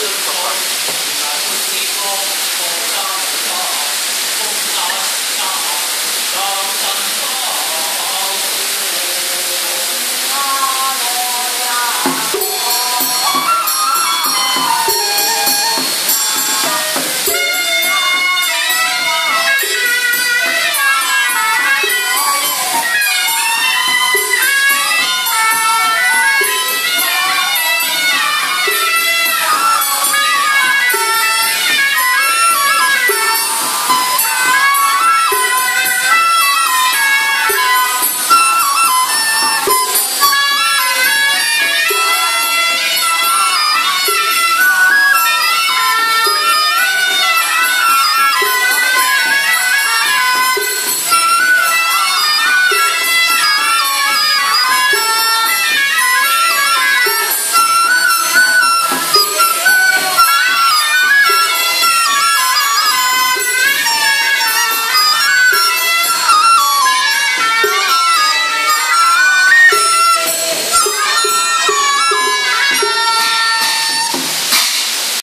四座，啊，四座。